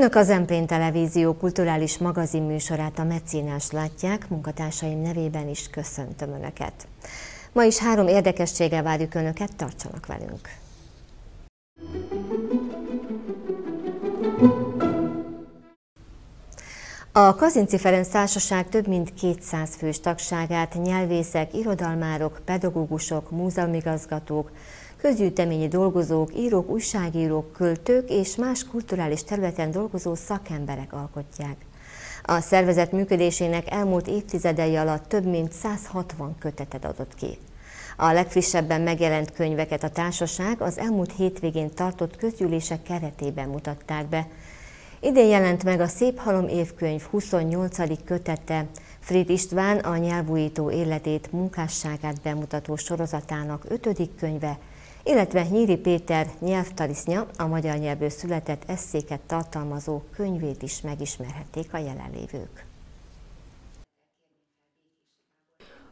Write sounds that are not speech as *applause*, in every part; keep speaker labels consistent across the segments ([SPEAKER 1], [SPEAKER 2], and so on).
[SPEAKER 1] Önök az Emplén Televízió kulturális magazin műsorát a Mecénás látják, munkatársaim nevében is köszöntöm Önöket. Ma is három érdekességgel várjuk Önöket, tartsanak velünk! A Kazinci Ferenc Társaság több mint 200 fős tagságát nyelvészek, irodalmárok, pedagógusok, múzeumigazgatók, közgyűjteményi dolgozók, írók, újságírók, költők és más kulturális területen dolgozó szakemberek alkotják. A szervezet működésének elmúlt évtizedei alatt több mint 160 kötetet adott ki. A legfrissebben megjelent könyveket a társaság az elmúlt hétvégén tartott közgyűlések keretében mutatták be. Idén jelent meg a Szép Halom évkönyv 28. kötete, Frid István a nyelvújító életét, munkásságát bemutató sorozatának ötödik könyve, illetve Nyíri Péter nyelvtarisznya, a magyar nyelvből született eszéket tartalmazó könyvét is megismerhették a jelenlévők.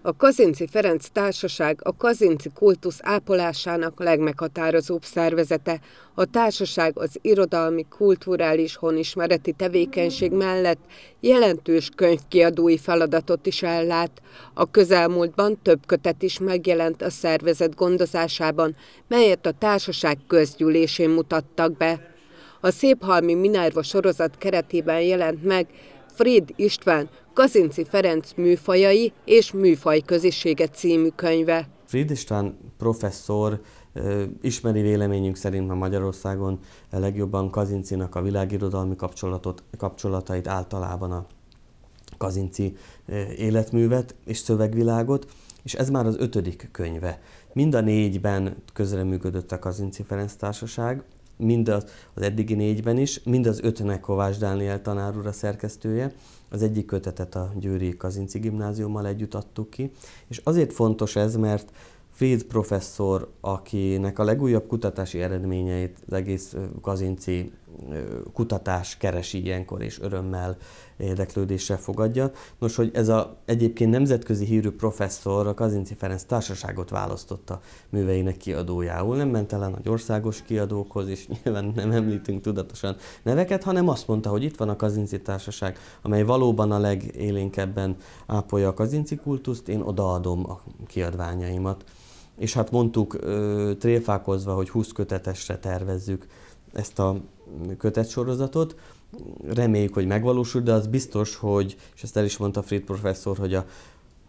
[SPEAKER 2] A Kazinci Ferenc Társaság a Kazinci kultusz ápolásának legmeghatározóbb szervezete. A társaság az irodalmi, kulturális, honismereti tevékenység mellett jelentős könyvkiadói feladatot is ellát. A közelmúltban több kötet is megjelent a szervezet gondozásában, melyet a társaság közgyűlésén mutattak be. A Széphalmi Minerva sorozat keretében jelent meg Frid István Kazinci Ferenc műfajai és műfaj közössége című könyve.
[SPEAKER 3] Frid István professzor ismeri véleményünk szerint ma Magyarországon legjobban Kazincinak a világirodalmi kapcsolatot, kapcsolatait általában a Kazinci életművet és szövegvilágot, és ez már az ötödik könyve. Mind a négyben közreműködött a Kazinci Ferenc Társaság, mind az, az eddigi négyben is, mind az ötnek Kovács Dániel tanár úr a szerkesztője. Az egyik kötetet a Győri Kazinci Gimnáziummal együtt adtuk ki, és azért fontos ez, mert Fried professzor, akinek a legújabb kutatási eredményeit az egész kazinci kutatás keresi ilyenkor, és örömmel, érdeklődéssel fogadja. Nos, hogy ez a egyébként nemzetközi hírű professzor a Kazinci Ferenc Társaságot választotta műveinek kiadójául. Nem ment el a nagy országos kiadókhoz, és *laughs* nyilván nem említünk tudatosan neveket, hanem azt mondta, hogy itt van a Kazinci Társaság, amely valóban a legélénkebben ápolja a Kazinci kultuszt, én odaadom a kiadványaimat és hát mondtuk tréfákozva, hogy 20 kötetesre tervezzük ezt a kötetsorozatot. Reméljük, hogy megvalósul, de az biztos, hogy, és ezt el is mondta Fried professzor, hogy a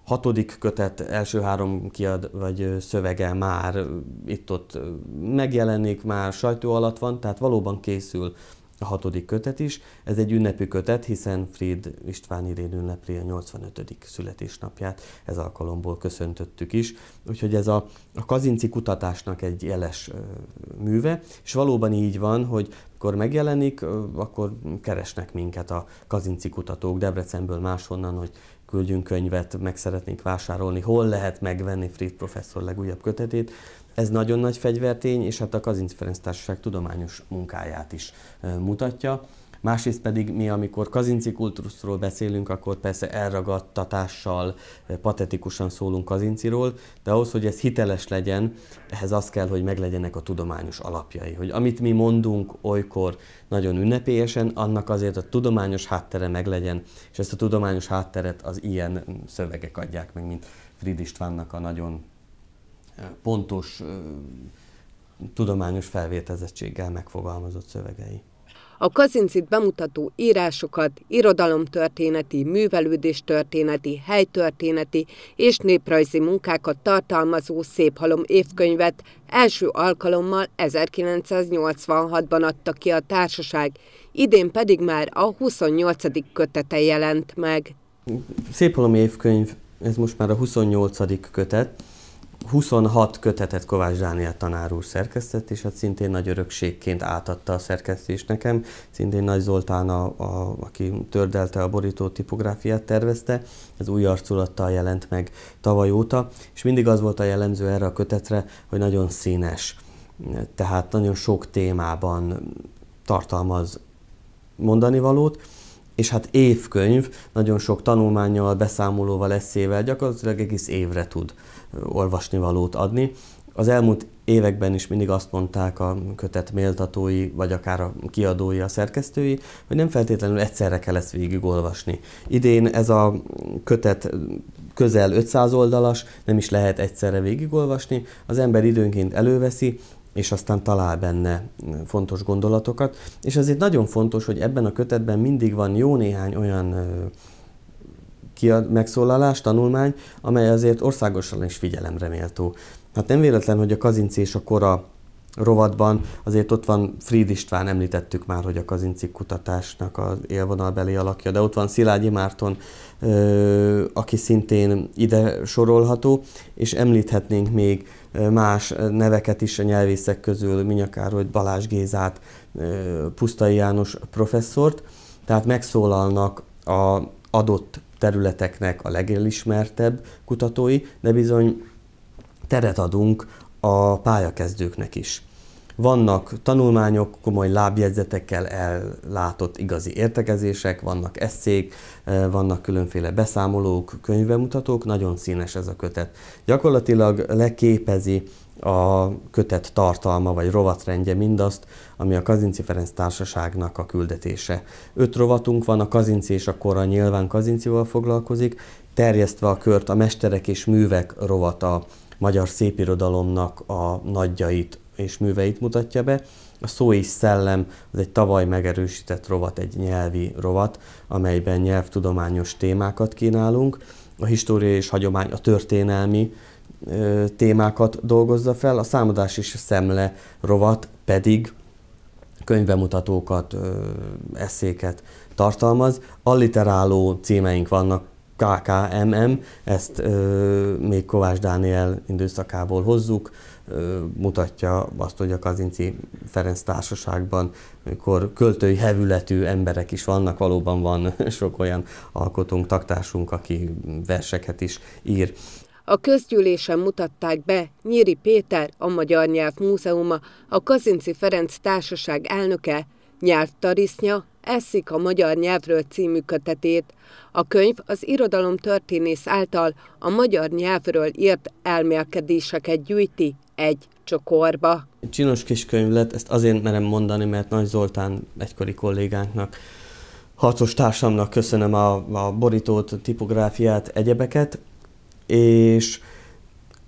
[SPEAKER 3] hatodik kötet első három kiad, vagy szövege már itt-ott megjelenik, már sajtó alatt van, tehát valóban készül a hatodik kötet is. Ez egy ünnepi kötet, hiszen Fried István Irén ünnepli a 85. születésnapját, ez alkalomból köszöntöttük is. Úgyhogy ez a, a Kazinci kutatásnak egy jeles műve, és valóban így van, hogy amikor megjelenik, akkor keresnek minket a Kazinci kutatók Debrecenből máshonnan, hogy küldjünk könyvet, meg szeretnénk vásárolni, hol lehet megvenni Fried professzor legújabb kötetét. Ez nagyon nagy fegyvertény, és hát a Kazinc Ferenc Társaság tudományos munkáját is mutatja. Másrészt pedig mi, amikor kazinci kultúrusról beszélünk, akkor persze elragadtatással, patetikusan szólunk kazinciról, de ahhoz, hogy ez hiteles legyen, ehhez az kell, hogy meglegyenek a tudományos alapjai. Hogy amit mi mondunk olykor nagyon ünnepélyesen, annak azért a tudományos háttere meglegyen, és ezt a tudományos hátteret az ilyen szövegek adják meg, mint Frid Istvánnak a nagyon pontos tudományos felvételzettséggel megfogalmazott szövegei.
[SPEAKER 2] A Kazincit bemutató írásokat, irodalomtörténeti, művelődéstörténeti, helytörténeti és néprajzi munkákat tartalmazó Széphalom évkönyvet első alkalommal 1986-ban adta ki a társaság, idén pedig már a 28. kötete jelent meg.
[SPEAKER 3] Széphalom évkönyv, ez most már a 28. kötet, 26 kötetet Kovács Dániel tanár úr szerkesztett, és hát szintén nagy örökségként átadta a szerkesztést nekem. Szintén Nagy Zoltán, a, a, aki tördelte a borító tipográfiát tervezte, ez új arculattal jelent meg tavaly óta, és mindig az volt a jellemző erre a kötetre, hogy nagyon színes, tehát nagyon sok témában tartalmaz mondani valót, és hát évkönyv, nagyon sok tanulmányjal, beszámolóval, eszével gyakorlatilag egész évre tud olvasnivalót adni. Az elmúlt években is mindig azt mondták a kötet méltatói, vagy akár a kiadói, a szerkesztői, hogy nem feltétlenül egyszerre kell ezt végigolvasni. Idén ez a kötet közel 500 oldalas, nem is lehet egyszerre végigolvasni, az ember időnként előveszi, és aztán talál benne fontos gondolatokat. És azért nagyon fontos, hogy ebben a kötetben mindig van jó néhány olyan kiad, megszólalás, tanulmány, amely azért országosan is figyelemre méltó. Hát nem véletlen, hogy a Kazinci és a Kora rovatban azért ott van Fried István, említettük már, hogy a Kazinci kutatásnak az élvonalbeli alakja, de ott van Szilágyi Márton, aki szintén ide sorolható, és említhetnénk még más neveket is a nyelvészek közül, Minyakároly, Balázs Gézát, Pusztai János professzort, tehát megszólalnak a adott területeknek a legelismertebb kutatói, de bizony teret adunk a pályakezdőknek is. Vannak tanulmányok, komoly lábjegyzetekkel ellátott igazi értekezések, vannak eszék, vannak különféle beszámolók, könyvemutatók, nagyon színes ez a kötet. Gyakorlatilag leképezi a kötet tartalma vagy rovatrendje mindazt, ami a Kazinci Ferenc Társaságnak a küldetése. Öt rovatunk van, a Kazinci és a Kora nyilván Kazincival foglalkozik, terjesztve a kört a Mesterek és Művek rovata magyar szépirodalomnak a nagyjait és műveit mutatja be. A Szó és Szellem az egy tavaly megerősített rovat, egy nyelvi rovat, amelyben nyelvtudományos témákat kínálunk. A história és hagyomány, a történelmi ö, témákat dolgozza fel, a számadás és a szemle rovat pedig könyvemutatókat, ö, eszéket tartalmaz. Alliteráló címeink vannak, KKMM, ezt ö, még Kovács Dániel időszakából hozzuk, mutatja azt, hogy a Kazinci Ferenc társaságban, amikor költői hevületű emberek is vannak, valóban van *laughs* sok olyan alkotónk, taktársunk, aki verseket is ír.
[SPEAKER 2] A közgyűlésen mutatták be Nyíri Péter, a Magyar Nyelv Múzeuma, a Kazinci Ferenc Társaság elnöke, nyelvtarisznya, Eszik a magyar nyelvről című kötetét. A könyv az irodalom történész által a magyar nyelvről írt elmélkedéseket gyűjti egy csokorba.
[SPEAKER 3] Csinos kis könyv lett, ezt azért merem mondani, mert Nagy Zoltán egykori kollégánknak, harcos társamnak köszönöm a, a borítót, tipográfiát, egyebeket, és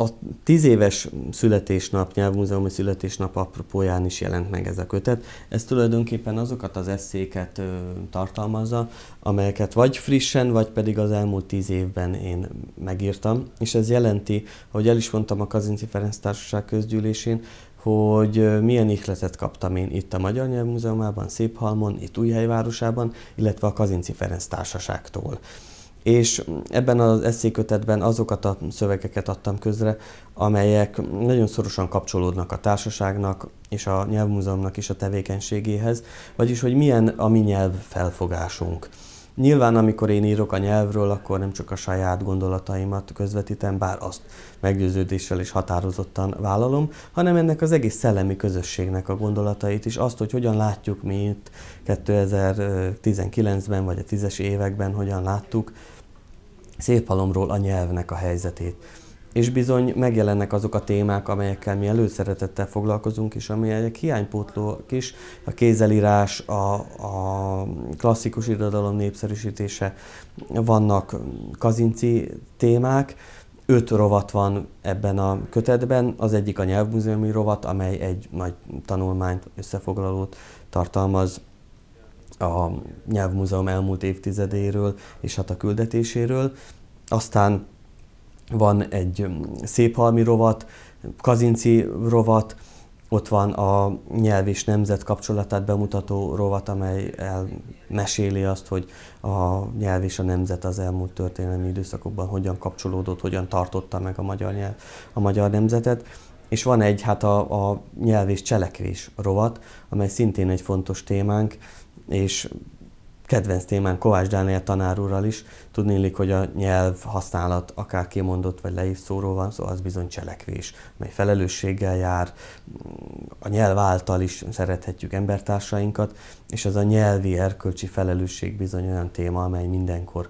[SPEAKER 3] a tíz éves születésnap, nyelvmúzeumi születésnap apropóján is jelent meg ez a kötet. Ez tulajdonképpen azokat az eszéket ö, tartalmazza, amelyeket vagy frissen, vagy pedig az elmúlt tíz évben én megírtam. És ez jelenti, ahogy el is mondtam a Kazinci Ferenc Társaság közgyűlésén, hogy milyen ihletet kaptam én itt a Magyar Nyelvmúzeumában, Széphalmon, itt Újhelyvárosában, illetve a Kazinci Ferenc Társaságtól és ebben az eszékötetben azokat a szövegeket adtam közre, amelyek nagyon szorosan kapcsolódnak a társaságnak és a nyelvmúzeumnak is a tevékenységéhez, vagyis hogy milyen a mi nyelv felfogásunk. Nyilván, amikor én írok a nyelvről, akkor nem csak a saját gondolataimat közvetítem, bár azt meggyőződéssel és határozottan vállalom, hanem ennek az egész szellemi közösségnek a gondolatait is, azt, hogy hogyan látjuk mi itt 2019-ben vagy a tízes években, hogyan láttuk széphalomról a nyelvnek a helyzetét. És bizony megjelennek azok a témák, amelyekkel mi előszeretettel foglalkozunk, és amelyek hiánypótlók is, a kézelírás, a, a klasszikus irodalom népszerűsítése, vannak kazinci témák, öt rovat van ebben a kötetben, az egyik a nyelvmúzeumi rovat, amely egy nagy tanulmányt, összefoglalót tartalmaz a nyelvmúzeum elmúlt évtizedéről és hát a küldetéséről. Aztán van egy széphalmi rovat, kazinci rovat, ott van a nyelv és nemzet kapcsolatát bemutató rovat, amely elmeséli azt, hogy a nyelv és a nemzet az elmúlt történelmi időszakokban hogyan kapcsolódott, hogyan tartotta meg a magyar nyelv, a magyar nemzetet. És van egy, hát a, a nyelv és cselekvés rovat, amely szintén egy fontos témánk, és kedvenc témán Kovács Dániel tanár úrral is. Tudnélik, hogy a nyelv használat akár kimondott vagy leírt szóról van, szóval az bizony cselekvés, mely felelősséggel jár. A nyelv által is szerethetjük embertársainkat, és ez a nyelvi erkölcsi felelősség bizony olyan téma, amely mindenkor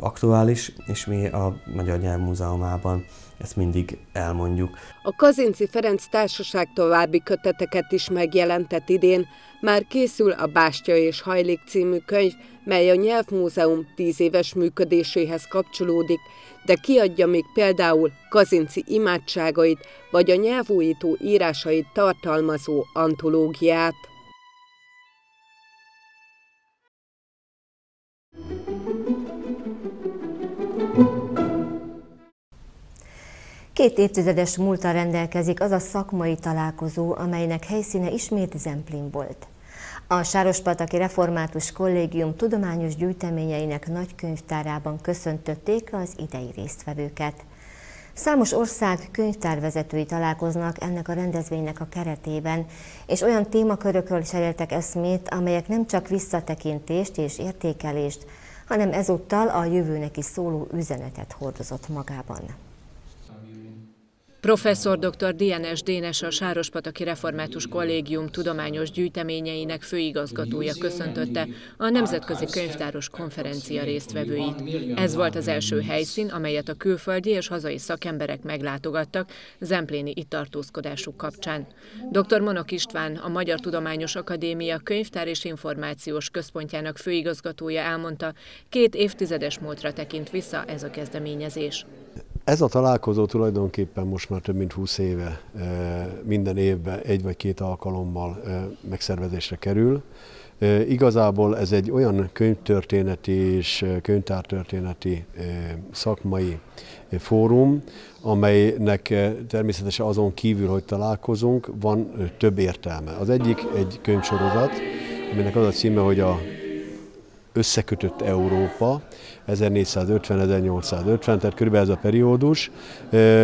[SPEAKER 3] aktuális, és mi a Magyar Nyelvmúzeumában ezt mindig elmondjuk.
[SPEAKER 2] A Kazinci Ferenc Társaság további köteteket is megjelentett idén, már készül a Bástya és Hajlék című könyv, mely a Nyelvmúzeum tíz éves működéséhez kapcsolódik, de kiadja még például Kazinci imádságait vagy a nyelvújító írásait tartalmazó antológiát.
[SPEAKER 1] Két évtizedes múltal rendelkezik az a szakmai találkozó, amelynek helyszíne ismét Zemplén volt. A Sárospataki Református Kollégium tudományos gyűjteményeinek nagy könyvtárában köszöntötték az idei résztvevőket. Számos ország könyvtárvezetői találkoznak ennek a rendezvénynek a keretében, és olyan témakörökről cseréltek eszmét, amelyek nem csak visszatekintést és értékelést, hanem ezúttal a jövőnek is szóló üzenetet hordozott magában.
[SPEAKER 4] Professzor dr. DNS Dénes a Sárospataki Református Kollégium tudományos gyűjteményeinek főigazgatója köszöntötte a Nemzetközi Könyvtáros Konferencia résztvevőit. Ez volt az első helyszín, amelyet a külföldi és hazai szakemberek meglátogattak Zempléni itt tartózkodásuk kapcsán. Dr. Monok István, a Magyar Tudományos Akadémia Könyvtár és Információs Központjának főigazgatója elmondta, két évtizedes múltra tekint vissza ez a kezdeményezés.
[SPEAKER 5] Ez a találkozó tulajdonképpen most már több mint 20 éve minden évben egy vagy két alkalommal megszervezésre kerül. Igazából ez egy olyan könyvtörténeti és könyvtártörténeti szakmai fórum, amelynek természetesen azon kívül, hogy találkozunk, van több értelme. Az egyik egy könyvsorozat, aminek az a címe, hogy a összekötött Európa, 1450-1850, tehát körülbelül ez a periódus,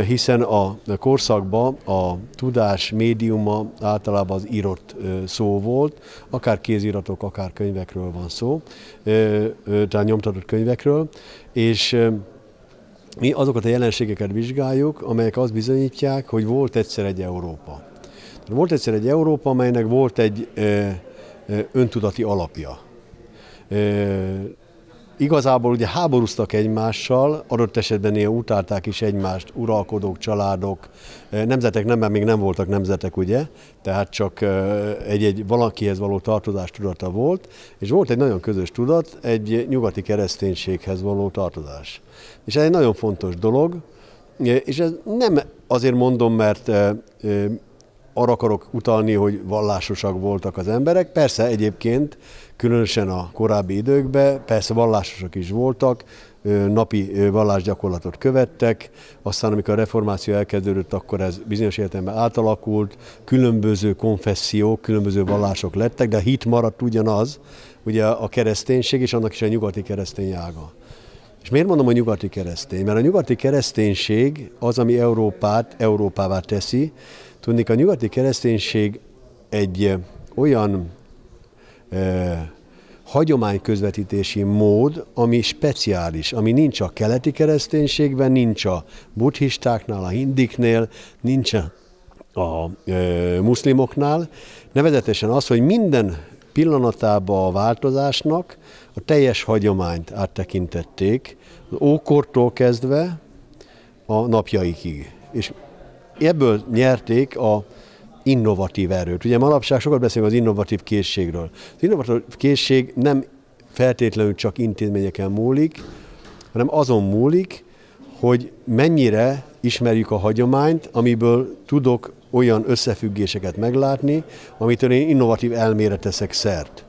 [SPEAKER 5] hiszen a korszakban a tudás médiuma általában az írott szó volt, akár kéziratok, akár könyvekről van szó, tehát nyomtatott könyvekről, és mi azokat a jelenségeket vizsgáljuk, amelyek azt bizonyítják, hogy volt egyszer egy Európa. Volt egyszer egy Európa, amelynek volt egy öntudati alapja igazából ugye háborúztak egymással, adott esetben néha utálták is egymást, uralkodók, családok, nemzetek nem, mert még nem voltak nemzetek, ugye, tehát csak egy-egy valakihez való tartozás tudata volt, és volt egy nagyon közös tudat, egy nyugati kereszténységhez való tartozás. És ez egy nagyon fontos dolog, és ez nem azért mondom, mert arra akarok utalni, hogy vallásosak voltak az emberek. Persze egyébként, különösen a korábbi időkben, persze vallásosak is voltak, napi vallásgyakorlatot követtek, aztán amikor a reformáció elkezdődött, akkor ez bizonyos értelemben átalakult, különböző konfessziók, különböző vallások lettek, de a hit maradt ugyanaz, ugye a kereszténység, és annak is a nyugati keresztény ága. És miért mondom a nyugati keresztény? Mert a nyugati kereszténység az, ami Európát Európává teszi, Tudnék, a nyugati kereszténység egy olyan e, hagyományközvetítési mód, ami speciális, ami nincs a keleti kereszténységben, nincs a buddhistáknál, a hindiknél, nincs a, a e, muszlimoknál. Nevezetesen az, hogy minden pillanatában a változásnak a teljes hagyományt áttekintették, az ókortól kezdve a napjaikig. És ebből nyerték a innovatív erőt. Ugye manapság sokat beszélünk az innovatív készségről. Az innovatív készség nem feltétlenül csak intézményeken múlik, hanem azon múlik, hogy mennyire ismerjük a hagyományt, amiből tudok olyan összefüggéseket meglátni, amitől én innovatív elmére teszek szert.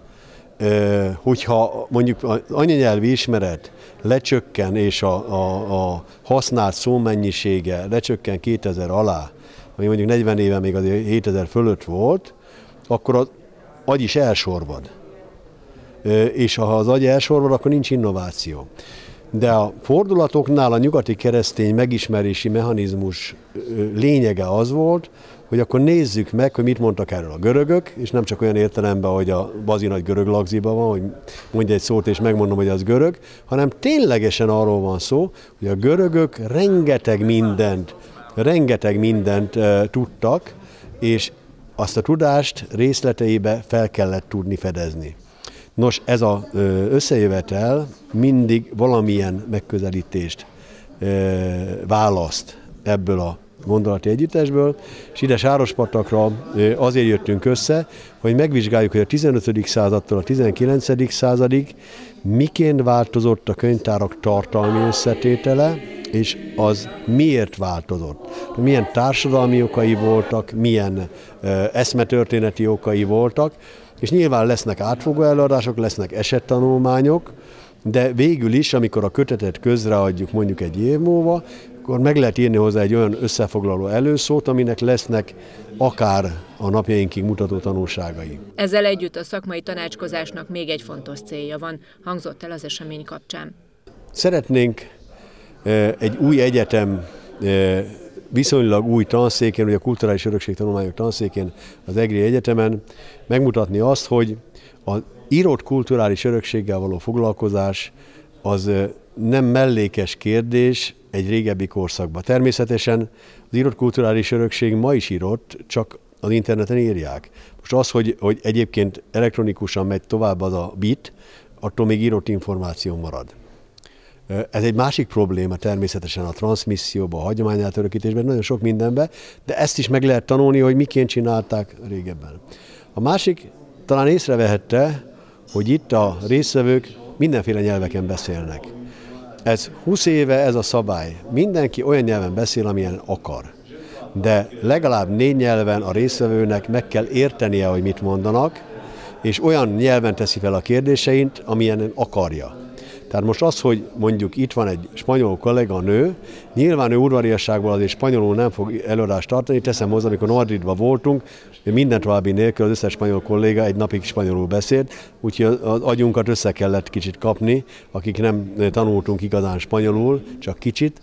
[SPEAKER 5] Hogyha mondjuk az anyanyelvi ismeret lecsökken, és a, a, a használt szómennyisége lecsökken 2000 alá, ami mondjuk 40 éve még azért 7000 fölött volt, akkor az agy is elsorvad. És ha az agy elsorvad, akkor nincs innováció. De a fordulatoknál a nyugati keresztény megismerési mechanizmus lényege az volt, hogy akkor nézzük meg, hogy mit mondtak erről a görögök, és nem csak olyan értelemben, hogy a bazi nagy görög lagziba van, hogy mondja egy szót, és megmondom, hogy az görög, hanem ténylegesen arról van szó, hogy a görögök rengeteg mindent, rengeteg mindent uh, tudtak, és azt a tudást részleteibe fel kellett tudni fedezni. Nos, ez az összejövetel mindig valamilyen megközelítést választ ebből a gondolati együttesből, és ide Sárospatakra azért jöttünk össze, hogy megvizsgáljuk, hogy a 15. századtól a 19. századig miként változott a könyvtárak tartalmi összetétele, és az miért változott. Milyen társadalmi okai voltak, milyen eszmetörténeti okai voltak, és nyilván lesznek átfogó előadások, lesznek esettanulmányok, de végül is, amikor a kötetet közreadjuk mondjuk egy év múlva, akkor meg lehet írni hozzá egy olyan összefoglaló előszót, aminek lesznek akár a napjainkig mutató tanulságai.
[SPEAKER 4] Ezzel együtt a szakmai tanácskozásnak még egy fontos célja van, hangzott el az esemény kapcsán.
[SPEAKER 5] Szeretnénk egy új egyetem viszonylag új tanszékén, ugye a Kulturális Örökség Tanulmányok tanszékén, az EGRI Egyetemen megmutatni azt, hogy a írott kulturális örökséggel való foglalkozás az nem mellékes kérdés egy régebbi korszakban. Természetesen az írott kulturális örökség ma is írott, csak az interneten írják. Most az, hogy, hogy egyébként elektronikusan megy tovább az a bit, attól még írott információ marad. Ez egy másik probléma természetesen a transmisszióban, a hagyományátörökítésben, nagyon sok mindenben, de ezt is meg lehet tanulni, hogy miként csinálták régebben. A másik talán észrevehette, hogy itt a résztvevők mindenféle nyelveken beszélnek. Ez 20 éve ez a szabály. Mindenki olyan nyelven beszél, amilyen akar. De legalább négy nyelven a résztvevőnek meg kell értenie, hogy mit mondanak, és olyan nyelven teszi fel a kérdéseit, amilyen akarja. Tehát most az, hogy mondjuk itt van egy spanyol kollega nő, nyilván ő udvariasságból azért spanyolul nem fog előadást tartani, teszem hozzá, amikor Madridban voltunk, minden további nélkül az összes spanyol kolléga egy napig spanyolul beszélt, úgyhogy az agyunkat össze kellett kicsit kapni, akik nem tanultunk igazán spanyolul, csak kicsit,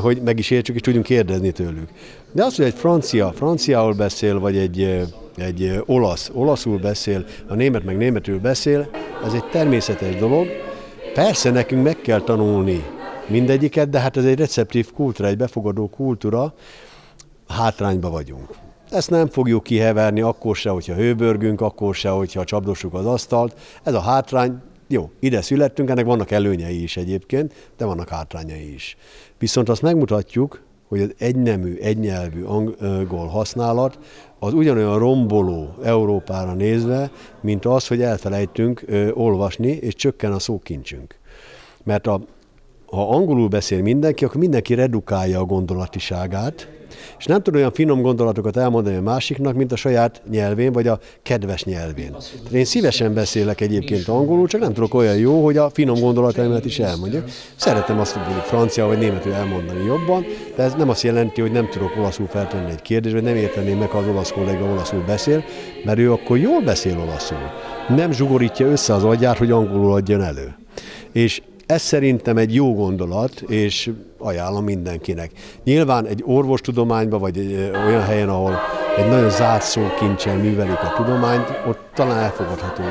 [SPEAKER 5] hogy meg is értsük és tudjunk kérdezni tőlük. De az, hogy egy francia franciául beszél, vagy egy, egy olasz olaszul beszél, a német meg németül beszél, ez egy természetes dolog, Persze nekünk meg kell tanulni mindegyiket, de hát ez egy receptív kultúra, egy befogadó kultúra, hátrányba vagyunk. Ezt nem fogjuk kiheverni akkor se, hogyha hőbörgünk, akkor se, hogyha csapdossuk az asztalt. Ez a hátrány, jó, ide születtünk, ennek vannak előnyei is egyébként, de vannak hátrányai is. Viszont azt megmutatjuk, hogy az egynemű, egynyelvű angol használat az ugyanolyan romboló Európára nézve, mint az, hogy elfelejtünk olvasni, és csökken a szókincsünk. Mert a, ha angolul beszél mindenki, akkor mindenki redukálja a gondolatiságát, és nem tud olyan finom gondolatokat elmondani a másiknak, mint a saját nyelvén, vagy a kedves nyelvén. Én szívesen beszélek egyébként angolul, csak nem tudok olyan jó, hogy a finom gondolataimat is elmondjak. Szeretem azt, hogy francia vagy németül elmondani jobban, de ez nem azt jelenti, hogy nem tudok olaszul feltenni egy kérdést, vagy nem érteném meg, ha az olasz kolléga olaszul beszél, mert ő akkor jól beszél olaszul. Nem zsugorítja össze az agyát, hogy angolul adjon elő. És ez szerintem egy jó gondolat, és ajánlom mindenkinek. Nyilván egy orvostudományban, vagy egy olyan helyen, ahol egy nagyon zárt szókincsel művelik a tudományt, ott talán elfogadható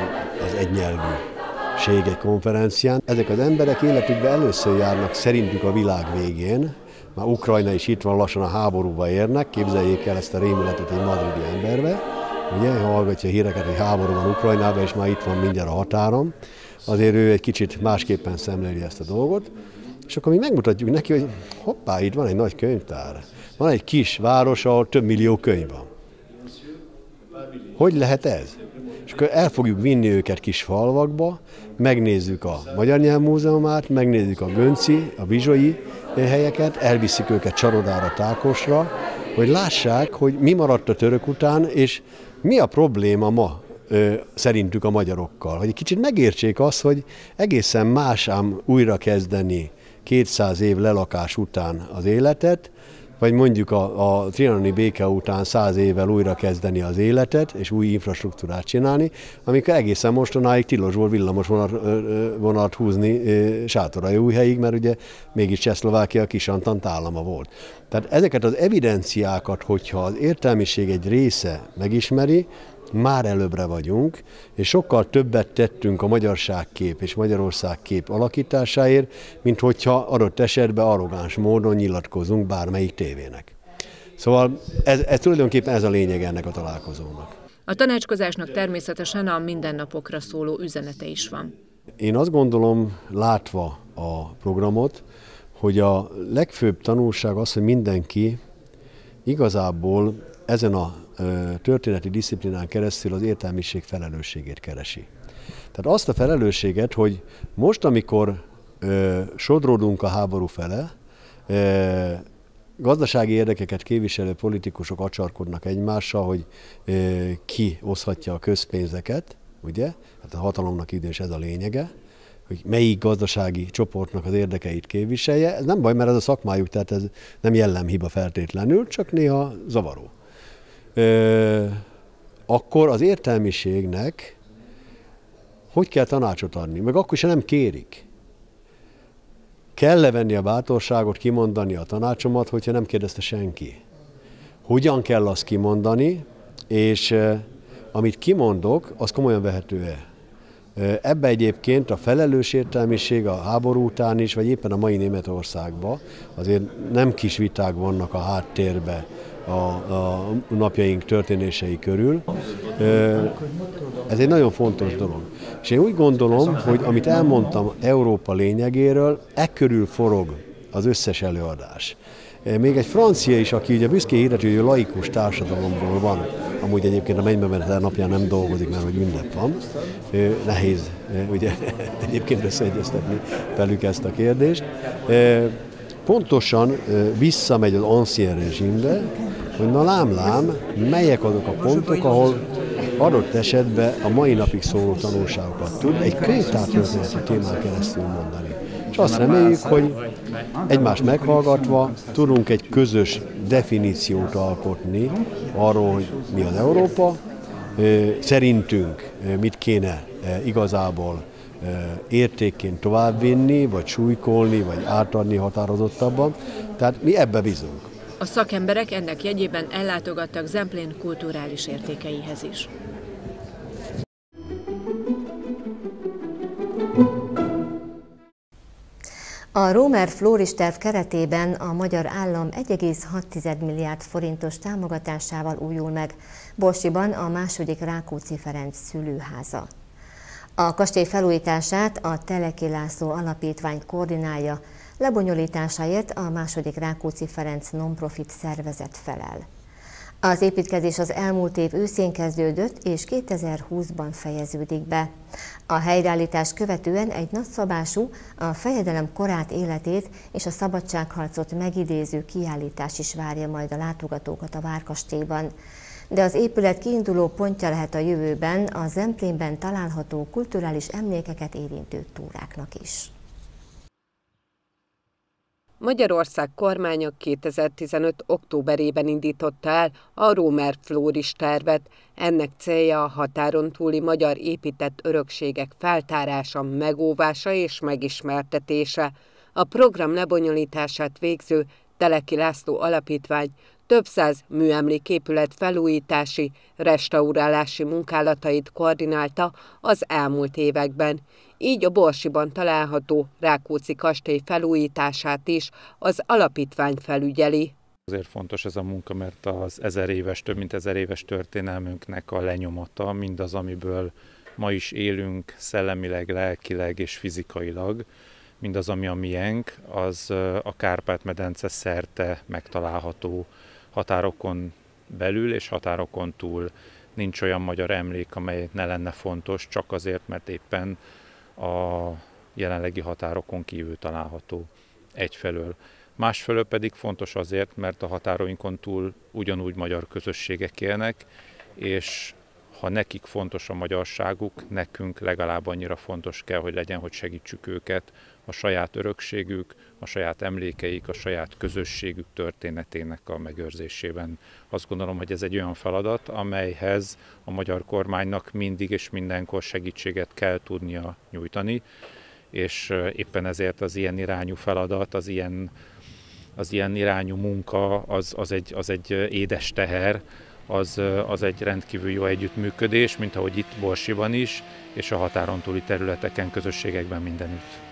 [SPEAKER 5] az egynyelvűség egy konferencián. Ezek az emberek életükben először járnak szerintük a világ végén, már Ukrajna is itt van, lassan a háborúba érnek, képzeljék el ezt a rémületet egy madridi emberbe, ugye, hallgatja híreket, hogy háború van Ukrajnában, és már itt van mindjárt a határon, azért ő egy kicsit másképpen szemléli ezt a dolgot, és akkor mi megmutatjuk neki, hogy hoppá, itt van egy nagy könyvtár. Van egy kis város, ahol több millió könyv van. Hogy lehet ez? És akkor el fogjuk vinni őket kis falvakba, megnézzük a Magyar Nyelvmúzeumát, megnézzük a Gönci, a Bizsoi helyeket, elviszik őket Csarodára, Tákosra, hogy lássák, hogy mi maradt a török után, és mi a probléma ma szerintük a magyarokkal. Hogy egy kicsit megértsék azt, hogy egészen más ám újra kezdeni 200 év lelakás után az életet, vagy mondjuk a, a trianoni béke után száz évvel újra kezdeni az életet, és új infrastruktúrát csinálni, amikor egészen mostanáig tilos volt villamos vonat, vonat húzni sátorai új helyig, mert ugye mégis Csehszlovákia kisantant állama volt. Tehát ezeket az evidenciákat, hogyha az értelmiség egy része megismeri, már előbbre vagyunk, és sokkal többet tettünk a magyarságkép és Magyarország kép alakításáért, mint hogyha adott esetben arrogáns módon nyilatkozunk bármelyik tévének. Szóval ez, ez tulajdonképpen ez a lényeg ennek a találkozónak.
[SPEAKER 4] A tanácskozásnak természetesen a mindennapokra szóló üzenete is van.
[SPEAKER 5] Én azt gondolom, látva a programot, hogy a legfőbb tanulság az, hogy mindenki igazából ezen a történeti disziplinán keresztül az értelmiség felelősségét keresi. Tehát azt a felelősséget, hogy most, amikor ö, sodródunk a háború fele, ö, gazdasági érdekeket képviselő politikusok acsarkodnak egymással, hogy ö, ki oszhatja a közpénzeket, ugye? Hát a hatalomnak idős ez a lényege, hogy melyik gazdasági csoportnak az érdekeit képviselje. Ez nem baj, mert ez a szakmájuk, tehát ez nem jellemhiba feltétlenül, csak néha zavaró. Akkor az értelmiségnek hogy kell tanácsot adni? Meg akkor sem nem kérik. Kell levenni a bátorságot, kimondani a tanácsomat, hogyha nem kérdezte senki. Hogyan kell azt kimondani, és amit kimondok, az komolyan vehető-e? Ebbe egyébként a felelős értelmiség a háború után is, vagy éppen a mai Németországban azért nem kis viták vannak a háttérbe a, a napjaink történései körül. Ez egy nagyon fontos dolog. És én úgy gondolom, hogy amit elmondtam Európa lényegéről, e körül forog az összes előadás. Még egy francia is, aki ugye büszkén hirdeti, hogy laikus társadalomból van, amúgy egyébként a mennybemenetel napján nem dolgozik, mert hogy ünnep van. Nehéz ugye *laughs* egyébként összeegyeztetni velük ezt a kérdést. Pontosan visszamegy az ancien rezsimbe, hogy na lám-lám, melyek azok a pontok, ahol adott esetben a mai napig szóló tanulságokat tud egy könyvtártörténeti témán keresztül mondani. És azt reméljük, hogy egymást meghallgatva tudunk egy közös definíciót alkotni arról, hogy mi az Európa, szerintünk mit kéne igazából értékként továbbvinni, vagy súlykolni, vagy átadni határozottabban. Tehát mi ebbe bízunk.
[SPEAKER 4] A szakemberek ennek jegyében ellátogattak Zemplén kulturális értékeihez is.
[SPEAKER 1] A Rómer Flóris terv keretében a magyar állam 1,6 milliárd forintos támogatásával újul meg Borsiban a második Rákóczi Ferenc szülőháza. A kastély felújítását a Teleki László Alapítvány koordinálja, lebonyolításáért a második Rákóczi Ferenc nonprofit szervezet felel. Az építkezés az elmúlt év őszén kezdődött, és 2020-ban fejeződik be. A helyreállítás követően egy nagyszabású, a fejedelem korát életét és a szabadságharcot megidéző kiállítás is várja majd a látogatókat a Várkastélyban. De az épület kiinduló pontja lehet a jövőben a Zemplénben található kulturális emlékeket érintő túráknak is.
[SPEAKER 2] Magyarország kormánya 2015. októberében indította el a Rómer Flóris tervet. Ennek célja a határon túli magyar épített örökségek feltárása, megóvása és megismertetése. A program lebonyolítását végző Teleki László Alapítvány több száz műemléképület felújítási, restaurálási munkálatait koordinálta az elmúlt években. Így a Borsiban található Rákóczi kastély felújítását is az alapítvány felügyeli.
[SPEAKER 6] Azért fontos ez a munka, mert az ezer éves, több mint ezer éves történelmünknek a lenyomata, mindaz, amiből ma is élünk szellemileg, lelkileg és fizikailag, mindaz, ami a miénk, az a Kárpát-medence szerte megtalálható határokon belül és határokon túl. Nincs olyan magyar emlék, amely ne lenne fontos, csak azért, mert éppen a jelenlegi határokon kívül található egyfelől. Másfelől pedig fontos azért, mert a határainkon túl ugyanúgy magyar közösségek élnek, és ha nekik fontos a magyarságuk, nekünk legalább annyira fontos kell, hogy legyen, hogy segítsük őket a saját örökségük, a saját emlékeik, a saját közösségük történetének a megőrzésében. Azt gondolom, hogy ez egy olyan feladat, amelyhez a magyar kormánynak mindig és mindenkor segítséget kell tudnia nyújtani, és éppen ezért az ilyen irányú feladat, az ilyen, az ilyen irányú munka, az, az, egy, az egy édes teher, az, az egy rendkívül jó együttműködés, mint ahogy itt Borsiban is, és a határon túli területeken, közösségekben mindenütt.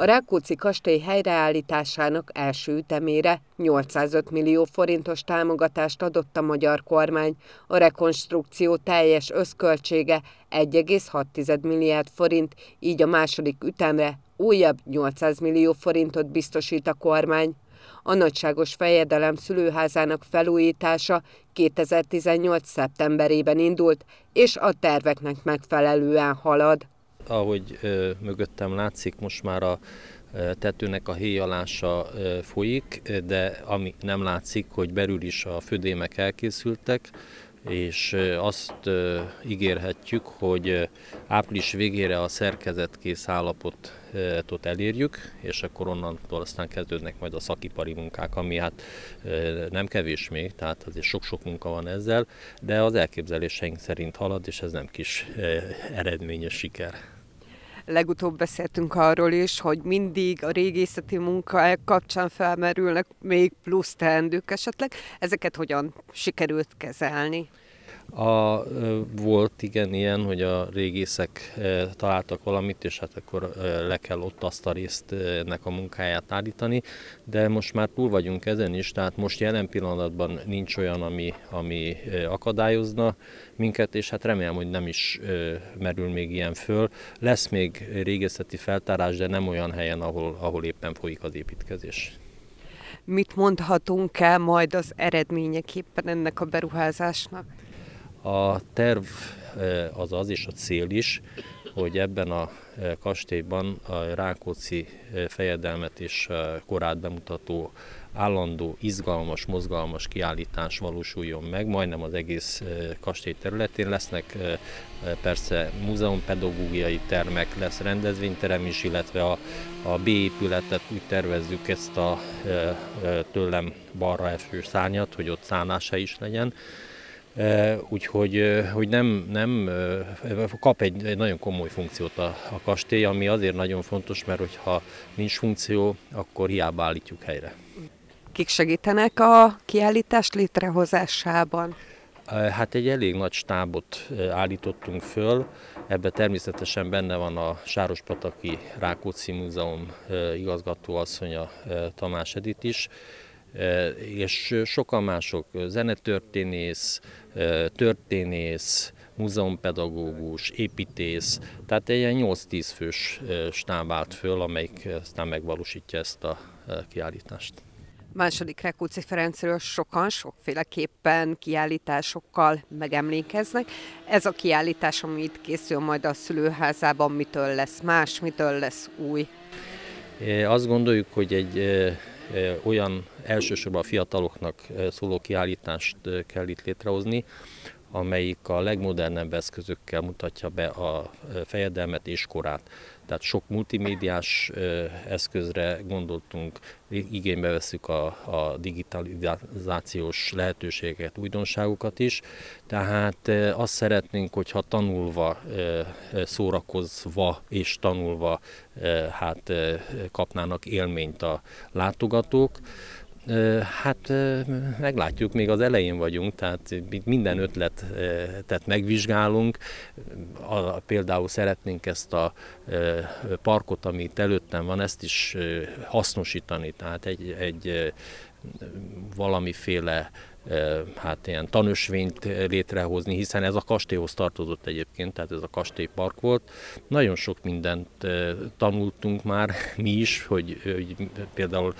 [SPEAKER 2] A Rákóczi kastély helyreállításának első ütemére 805 millió forintos támogatást adott a magyar kormány. A rekonstrukció teljes összköltsége 1,6 milliárd forint, így a második ütemre újabb 800 millió forintot biztosít a kormány. A nagyságos fejedelem szülőházának felújítása 2018. szeptemberében indult, és a terveknek megfelelően halad
[SPEAKER 7] ahogy ö, mögöttem látszik, most már a tetőnek a héjalása folyik, de ami nem látszik, hogy belül is a födémek elkészültek, és azt ígérhetjük, hogy április végére a szerkezetkész állapotot elérjük, és akkor onnantól aztán kezdődnek majd a szakipari munkák, ami hát nem kevés még, tehát azért sok-sok munka van ezzel, de az elképzeléseink szerint halad, és ez nem kis eredményes siker.
[SPEAKER 2] Legutóbb beszéltünk arról is, hogy mindig a régészeti munka kapcsán felmerülnek még plusz teendők esetleg. Ezeket hogyan sikerült kezelni?
[SPEAKER 7] A, volt igen ilyen, hogy a régészek találtak valamit, és hát akkor le kell ott azt a részt a munkáját állítani, de most már túl vagyunk ezen is, tehát most jelen pillanatban nincs olyan, ami, ami akadályozna minket, és hát remélem, hogy nem is merül még ilyen föl. Lesz még régészeti feltárás, de nem olyan helyen, ahol, ahol éppen folyik az építkezés.
[SPEAKER 2] Mit mondhatunk el majd az eredményeképpen ennek a beruházásnak?
[SPEAKER 7] A terv az az és a cél is, hogy ebben a kastélyban a Rákóczi fejedelmet és korát bemutató állandó, izgalmas, mozgalmas kiállítás valósuljon meg, majdnem az egész kastély területén. Lesznek persze múzeumpedagógiai termek, lesz rendezvényterem is, illetve a, a B épületet úgy tervezzük ezt a tőlem balra eső szárnyat, hogy ott szállása is legyen, úgyhogy hogy nem, nem kap egy, egy nagyon komoly funkciót a, a kastély, ami azért nagyon fontos, mert hogyha nincs funkció, akkor hiába állítjuk helyre.
[SPEAKER 2] Kik segítenek a kiállítás létrehozásában?
[SPEAKER 7] Hát egy elég nagy stábot állítottunk föl, ebben természetesen benne van a Sárospataki Rákóczi Múzeum igazgatóasszonya Tamás Edit is, és sokan mások, zenetörténész, történész, múzeumpedagógus, építész, tehát egy ilyen 8-10 fős stáb állt föl, amelyik aztán megvalósítja ezt a kiállítást.
[SPEAKER 2] Második Rekúci Ferencről sokan sokféleképpen kiállításokkal megemlékeznek. Ez a kiállítás, ami itt készül majd a szülőházában, mitől lesz más, mitől lesz új?
[SPEAKER 7] Azt gondoljuk, hogy egy olyan elsősorban a fiataloknak szóló kiállítást kell itt létrehozni, amelyik a legmodernebb eszközökkel mutatja be a fejedelmet és korát. Tehát sok multimédiás eszközre gondoltunk, igénybe veszük a, a digitalizációs lehetőségeket, újdonságokat is. Tehát azt szeretnénk, hogyha tanulva, szórakozva és tanulva hát kapnának élményt a látogatók. Hát meglátjuk, még az elején vagyunk, tehát minden ötletet megvizsgálunk. Például szeretnénk ezt a parkot, ami itt előttem van, ezt is hasznosítani, tehát egy, egy valamiféle hát ilyen tanösvényt létrehozni, hiszen ez a kastélyhoz tartozott egyébként, tehát ez a kastélypark volt. Nagyon sok mindent tanultunk már *laughs* mi is, hogy, hogy például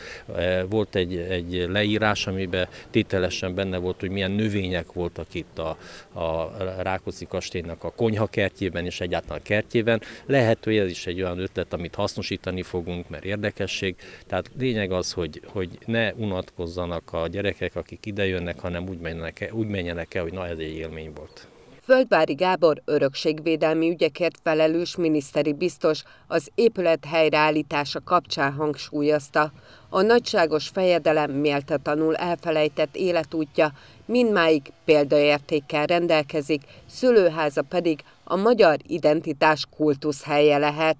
[SPEAKER 7] volt egy, egy leírás, amiben tételesen benne volt, hogy milyen növények voltak itt a, a Rákóczi kastélynak a konyhakertjében és egyáltalán a kertjében. Lehet, hogy ez is egy olyan ötlet, amit hasznosítani fogunk, mert érdekesség. Tehát lényeg az, hogy, hogy ne unatkozzanak a gyerekek, akik idejönnek, hanem úgy menjenek el, úgy menjenek el hogy na ez egy élmény volt.
[SPEAKER 2] Földvári Gábor örökségvédelmi ügyekért felelős miniszteri biztos az épület helyreállítása kapcsán hangsúlyozta. A nagyságos fejedelem méltatlanul elfelejtett életútja mindmáig példaértékkel rendelkezik, szülőháza pedig a magyar identitás kultusz helye lehet.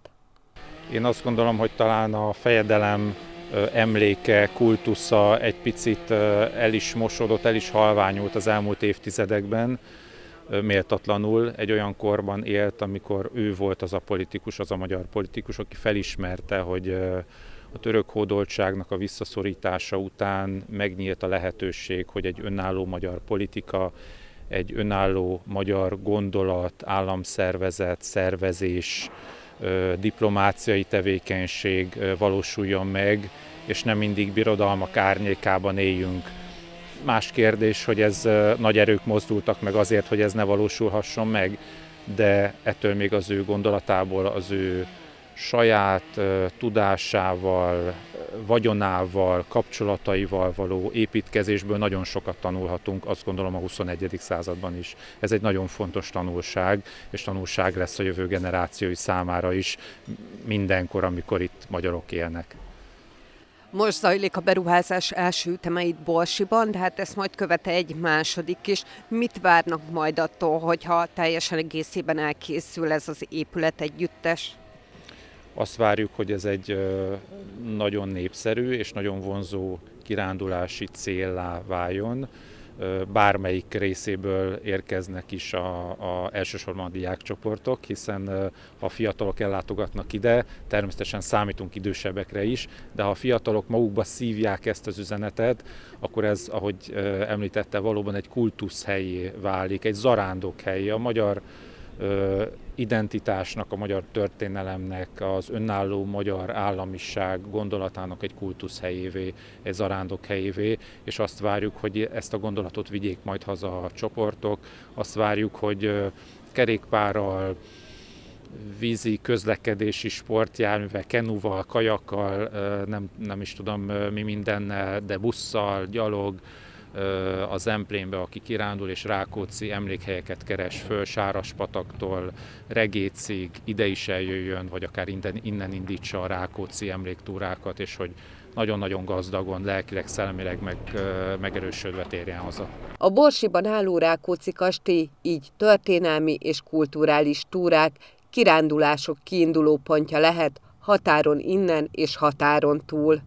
[SPEAKER 6] Én azt gondolom, hogy talán a fejedelem emléke, kultusza egy picit el is mosodott, el is halványult az elmúlt évtizedekben. méltatlanul egy olyan korban élt, amikor ő volt az a politikus, az a magyar politikus, aki felismerte, hogy a török hódoltságnak a visszaszorítása után megnyílt a lehetőség, hogy egy önálló magyar politika, egy önálló magyar gondolat, államszervezet, szervezés, diplomáciai tevékenység valósuljon meg, és nem mindig birodalmak árnyékában éljünk. Más kérdés, hogy ez nagy erők mozdultak meg azért, hogy ez ne valósulhasson meg, de ettől még az ő gondolatából, az ő saját tudásával, vagyonával, kapcsolataival való építkezésből nagyon sokat tanulhatunk, azt gondolom a 21. században is. Ez egy nagyon fontos tanulság, és tanulság lesz a jövő generációi számára is mindenkor, amikor itt magyarok élnek.
[SPEAKER 2] Most zajlik a beruházás első ütemeit Borsiban, de hát ezt majd követe egy második is. Mit várnak majd attól, hogyha teljesen egészében elkészül ez az épület együttes?
[SPEAKER 6] Azt várjuk, hogy ez egy nagyon népszerű és nagyon vonzó kirándulási céllá váljon. Bármelyik részéből érkeznek is a, a elsősorban a diákcsoportok, hiszen ha fiatalok ellátogatnak ide, természetesen számítunk idősebbekre is, de ha a fiatalok magukba szívják ezt az üzenetet, akkor ez, ahogy említette, valóban egy kultuszhelyé válik, egy zarándok helyé. A magyar identitásnak, a magyar történelemnek, az önálló magyar államiság gondolatának egy kultuszhelyévé, egy zarándok helyévé, és azt várjuk, hogy ezt a gondolatot vigyék majd haza a csoportok, azt várjuk, hogy kerékpárral, vízi közlekedési sportjárművel, kenuval, kajakkal, nem, nem is tudom mi mindennel, de busszal, gyalog, a Zemplénbe, aki kirándul és Rákóczi emlékhelyeket keres föl, Sáraspataktól Regécig, ide is eljöjjön, vagy akár innen, innen indítsa a Rákóczi emléktúrákat, és hogy nagyon-nagyon gazdagon, lelkileg, szellemileg meg, megerősödve térjen haza.
[SPEAKER 2] A Borsiban álló Rákóczi kastély így történelmi és kulturális túrák, kirándulások kiinduló pontja lehet, határon innen és határon túl.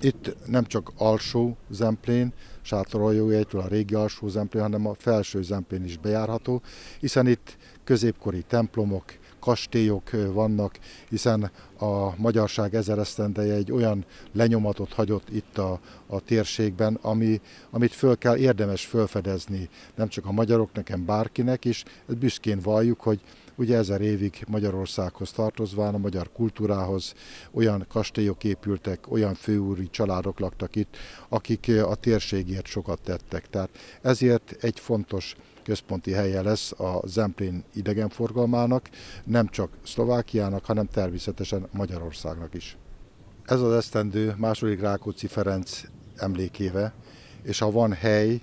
[SPEAKER 8] Itt nem csak alsó Zemplén, sátoroljójegytől a régi alsó Zemplén, hanem a felső Zemplén is bejárható, hiszen itt középkori templomok, kastélyok vannak, hiszen a magyarság ezer esztendeje egy olyan lenyomatot hagyott itt a, a térségben, ami, amit föl kell érdemes fölfedezni, nem csak a magyarok, nekem bárkinek is, ezt büszkén valljuk, hogy Ugye ezer évig Magyarországhoz tartozván, a magyar kultúrához olyan kastélyok épültek, olyan főúri családok laktak itt, akik a térségért sokat tettek. Tehát ezért egy fontos központi helye lesz a Zemplén idegenforgalmának, nem csak Szlovákiának, hanem természetesen Magyarországnak is. Ez az esztendő második Rákóczi Ferenc emlékéve, és ha van hely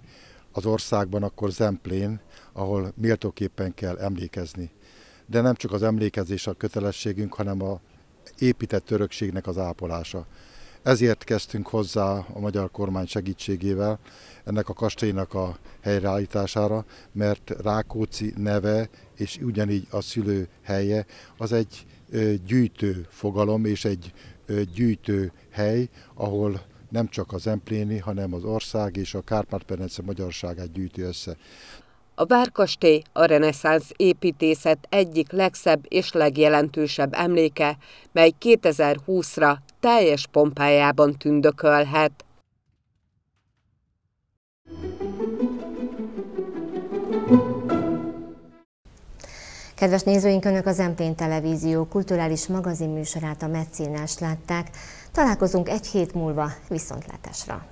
[SPEAKER 8] az országban, akkor Zemplén, ahol méltóképpen kell emlékezni de nem csak az emlékezés a kötelességünk, hanem a épített örökségnek az ápolása. Ezért kezdtünk hozzá a magyar kormány segítségével ennek a kastélynak a helyreállítására, mert Rákóczi neve és ugyanígy a szülő helye az egy gyűjtő fogalom és egy gyűjtő hely, ahol nem csak az empléni, hanem az ország és a Kárpát-Penence magyarságát gyűjti össze.
[SPEAKER 2] A várkastély a reneszánsz építészet egyik legszebb és legjelentősebb emléke, mely 2020-ra teljes pompájában tündökölhet.
[SPEAKER 1] Kedves nézőink, Önök az Emplén Televízió kulturális magazinműsorát a Meccénás látták. Találkozunk egy hét múlva viszontlátásra.